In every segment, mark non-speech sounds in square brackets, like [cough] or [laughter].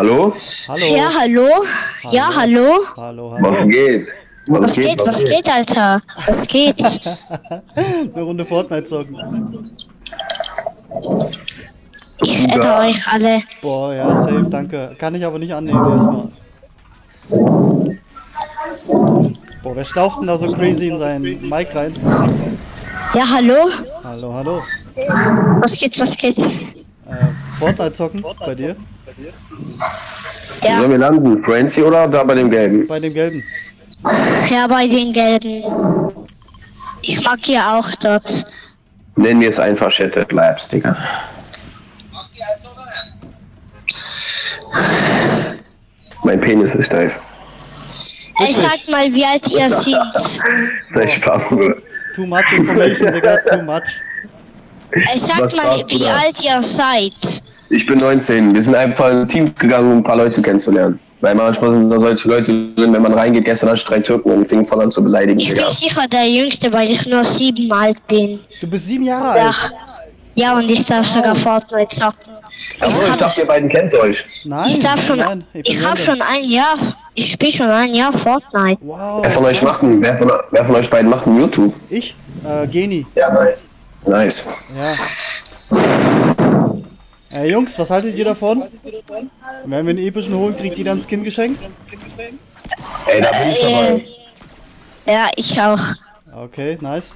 Hallo? Hallo. Ja, hallo? Ja, hallo? Hallo, hallo. Was geht? Was geht, was geht, Alter? Was geht? [laughs] Eine Runde Fortnite zocken. Ich adde euch alle. Boah, ja, safe, danke. Kann ich aber nicht annehmen erstmal. Boah, wer staucht denn da so crazy in seinen Mic rein? Ja, hallo? Hallo, hallo. Was geht, was geht? Fortnite zocken bei dir? Ja, Sollen wir landen? Frenzy oder da bei dem Gelben? Bei dem Gelben. ja, bei den Gelben. Ich mag hier auch dort. Nennen wir es einfach Shattered Labs, Digga. Mein Penis ist steif. Ey, sagt mal, wie alt ihr [laughs] seid. Sehr Spaß, Bruder. Too much information, Digga, too much. Ey, sagt Was mal, wie alt ihr seid. Ich bin 19. Wir sind einfach in Teams gegangen, um ein paar Leute kennenzulernen. Weil manchmal sind da solche Leute drin, wenn man reingeht, gestern hatte ich drei Türken und fingen voll an zu beleidigen, Ich bin sicher der Jüngste, weil ich nur sieben alt bin. Du bist sieben Jahre Ja. alt. Ja, und ich darf sogar Fortnite zocken. Achso, ich hab- dachte, ihr beiden kennt euch. Nein, Ich darf schon, nein, bin ich habe schon ein Jahr, ich spiele schon ein Jahr Fortnite. Wow. Wer von euch macht wer von, wer von euch beiden macht ein YouTube? Ich? Äh, Geni. Ja, nice. Nice. Ja. Äh, Jungs, was haltet ihr davon? Wenn wir einen epischen holen, kriegt jeder ein Skin geschenkt? Ey, da bin ich dabei. Ja, ich auch. Okay, nice.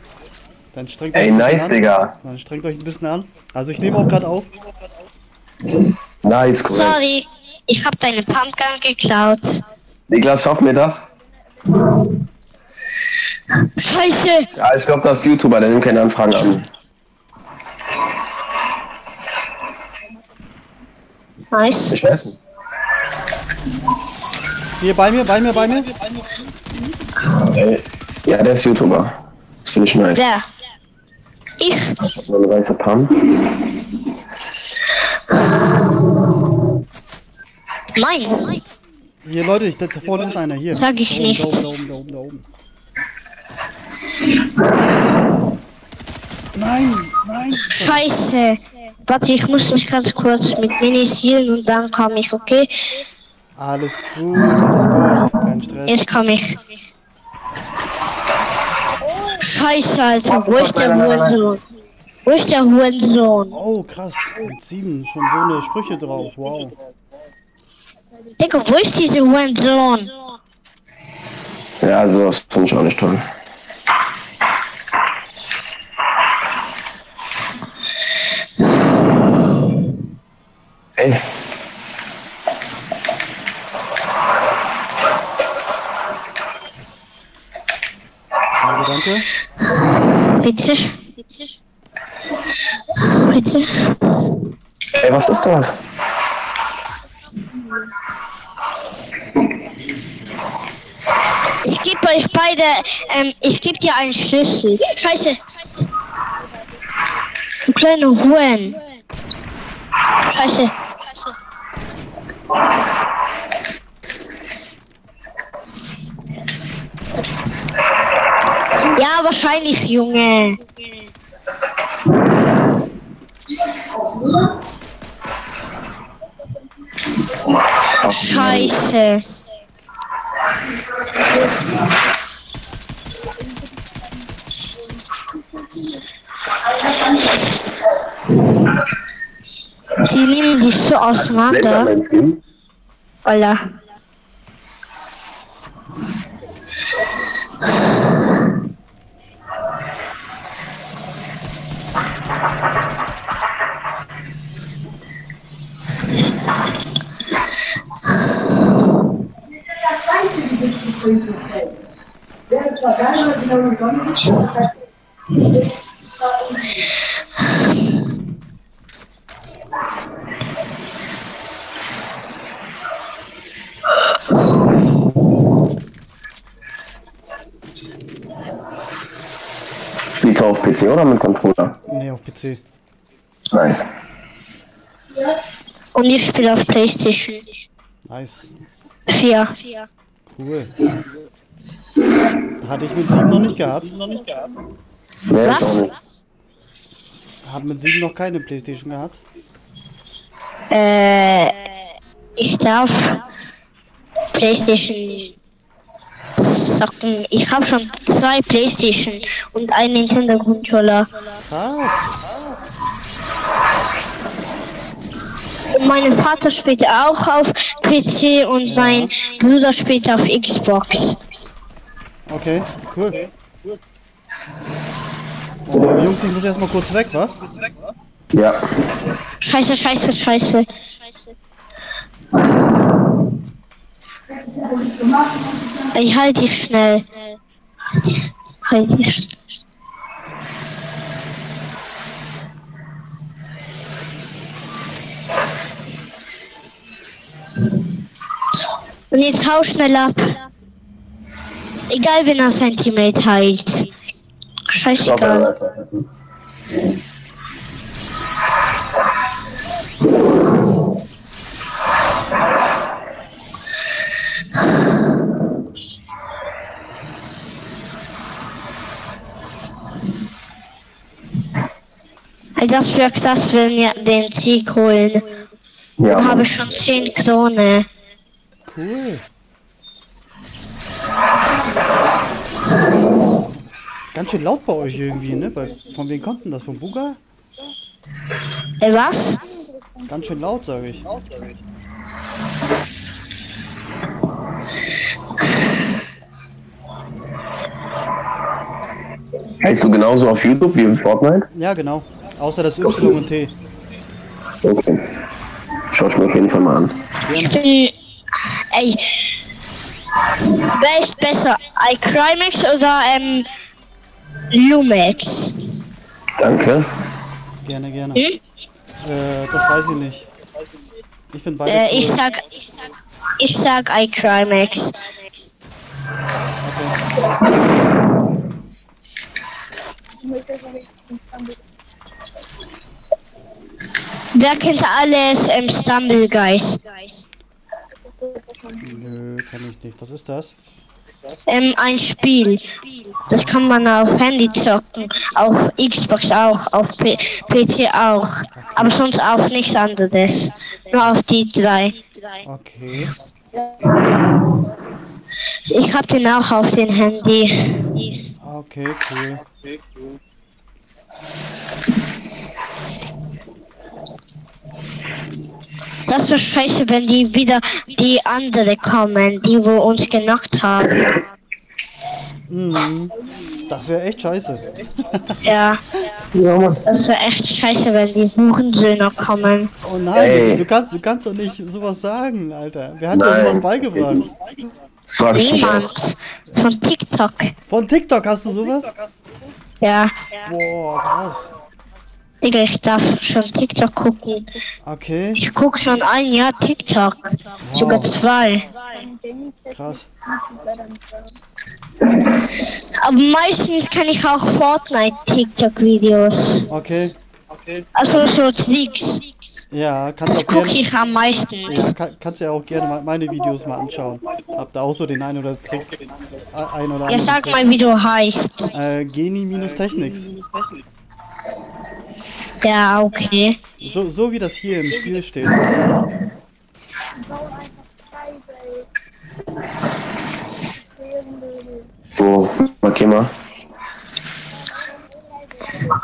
Dann strengt Ey, euch ein bisschen nice, an. Digga. Dann strengt euch ein bisschen an. Also ich nehme auch gerade auf. Nice, cool. Sorry, ich habe deine Pumpgun geklaut. Niklas, schaff mir das? Scheiße! Ja, ich glaube, das ist YouTuber, der nimmt keine Anfragen an. Nice. Ich weiß nicht. Hier, bei mir, bei mir, bei mir. Ey, ja, der ist YouTuber. Das finde ich nice. Wer? Ich? So eine weiße Pump. Nein. Hier, Leute, ich, da da vorne ist einer. Hier. Sag ich da oben, nicht. Da oben, da oben, da oben, da oben. Nein, nein. Scheiße. Warte, ich muss mich ganz kurz mit Minis healen und dann komme ich, okay? Alles gut, alles gut. Kein Stress. Jetzt komme ich. Scheiße, Alter, wo ist der Hurensohn? Wo ist der Hurensohn? Oh, krass. Mit sieben schon so eine Sprüche drauf. Wow. Digga, wo ist dieser Hurensohn? Ja, sowas finde ich auch nicht toll. Ey, Danke, danke. Bitte? Bitte? Bitte? ey, was ist das? Ich gebe euch beide, ähm, ich gebe dir einen Schlüssel. Scheiße. Du kleine Huren. Scheiße. Scheiße. Ja, wahrscheinlich, Junge. Scheiße. Die nehmen dich so auseinander. Alter. Spielst du auf PC oder mit Controller? Nee, auf PC. Nice. Und ich spiele auf Playstation Nice. 4. Cool. Hatte ich mit sieben noch nicht gehabt. Nee, Was? ich auch nicht. Hab mit sieben noch keine Playstation gehabt. Äh, Ich darf Playstation zocken. Ich habe schon zwei Playstation und einen Nintendo Controller. Krass. Und mein Vater spielt auch auf PC und mein Bruder spielt auf Xbox. Okay, cool. Oh, Jungs, ich muss erstmal kurz weg, wa? Ja. Scheiße, scheiße, scheiße. Ich halte dich schnell. Halt dich schnell. Und jetzt hau schnell ab. Egal, wenn er sein Teammate heißt. Scheißegal. Ey, Das wäre krass, wenn wir den Sieg holen. Dann Ja. habe ich schon 10 Krone. Cool. Ganz schön laut bei euch irgendwie, ne? Bei, von wem kommt denn das? Von Buga? Ey, was? Ganz schön laut, sage ich. Heißt du genauso auf YouTube wie im Fortnite? Ja, genau. Außer das Y und T. Okay. Schau ich mir auf jeden Fall mal an. Ich bin. Ey. Wer ist besser? iCrimex oder ähm. Lumex? Danke. Gerne, gerne. Hm? Äh, das weiß ich nicht. Ich finde beide Äh, ich cool. sag. Ich sag iCrimex. Wer kennt alles ähm, Stumble Guys? Nö, kann ich nicht. Was ist das? Ähm, ein Spiel. Das kann man auf Handy zocken, auf Xbox auch, auf P PC auch. Aber sonst auf nichts anderes. Nur auf die drei. Okay. Ich hab den auch auf den Handy. Okay, cool. Das wäre scheiße, wenn die wieder die andere kommen, die wo uns genockt haben. Mhm. Das wäre echt scheiße. Ja, Ja, Mann. das wäre echt scheiße, wenn die Hurensöhne kommen. Oh nein, Ey. du kannst, du kannst doch nicht sowas sagen, Alter. Wer hat dir sowas beigebracht? Das. Niemand. Von TikTok. Von TikTok hast du sowas? Ja. Boah, krass. Digga, ich darf schon TikTok gucken. Okay, Ich guck schon ein Jahr TikTok. Sogar zwei. krass. Aber meistens kann ich auch Fortnite TikTok-Videos. Okay. Also so Tricks. Ja, kannst Das gucke ich am ja, meisten. kann, kannst ja auch gerne meine Videos mal anschauen. Hab da auch so den ein oder Trick, ein oder Ja, sag mal, wie du heißt. Äh, Geni-Technics. Ja, okay. So, so wie das hier im Spiel steht. Wo? Markier mal.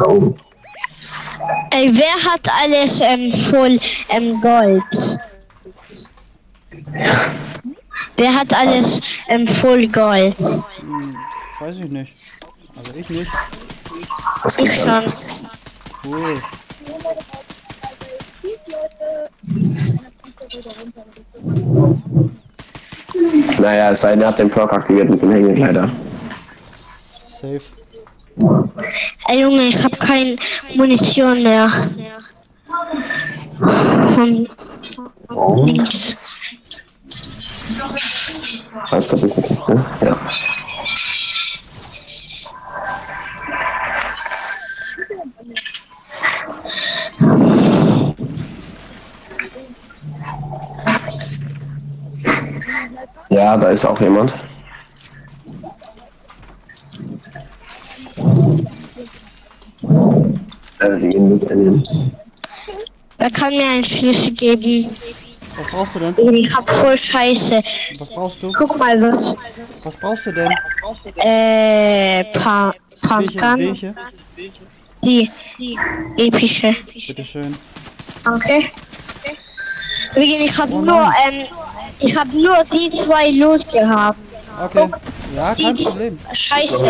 Oh. Ey, wer hat alles ähm, voll ähm, Gold? Wer hat alles ähm, voll Gold? Hm, weiß ich nicht. Also ich nicht. Ich schon. Cool. Naja, es sei denn, er hat den Perk aktiviert mit dem Hängekleider. Safe. Ey Junge, ich hab keine Munition mehr. Und nix. Weißt du, das ist nicht, ne? Ja. Ja, da ist auch jemand. Äh, die gehen mit Alien. Wer kann mir einen Schlüssel geben? Was brauchst du denn? Ich hab voll Scheiße. Was brauchst du? Guck mal, was. Was brauchst du denn? Äh, pa Welche? Pumpkin. Welche? Die, die epische. Bitteschön. Okay. Wegen, ich hab nur, ähm, ich hab nur die zwei Loot gehabt. Okay. Ja, kein Die, Problem. Eine Scheiße.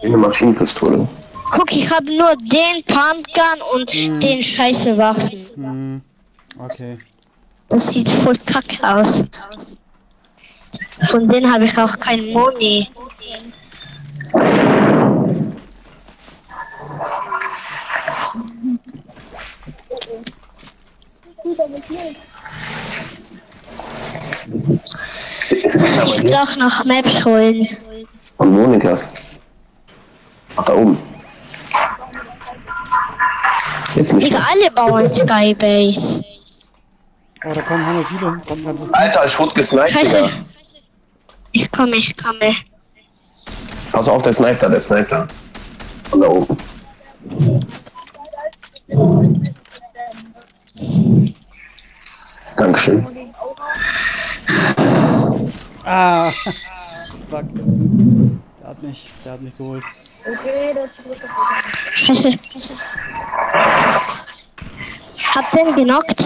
grüne Maschinenpistole. Guck, ich hab nur den Pumpgun und den scheiße Waffen. Hm. Okay. Das sieht voll kacke aus. Von denen habe ich auch kein Moni. Dir? darf noch Maps holen. Und wo, Niklas? Ach, da oben. Jetzt nicht. Digga, alle bauen Skybase. Oh, da kommen Hammer viele. Kommt ganzes. Alter, ich wurde gesniped, Scheiße. Digga. Ich komme, ich komme. Pass auf, der Sniper, der Sniper. Von da oben. Dankeschön. Ah! Fuck. Der hat mich, der hat mich geholt. Scheiße. Hab den genockt.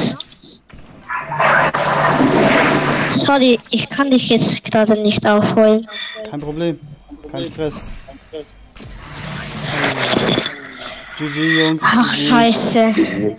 Sorry, ich kann dich jetzt gerade nicht aufholen. Kein Problem. Kein Stress. GG, Jungs. Ach, GG. scheiße.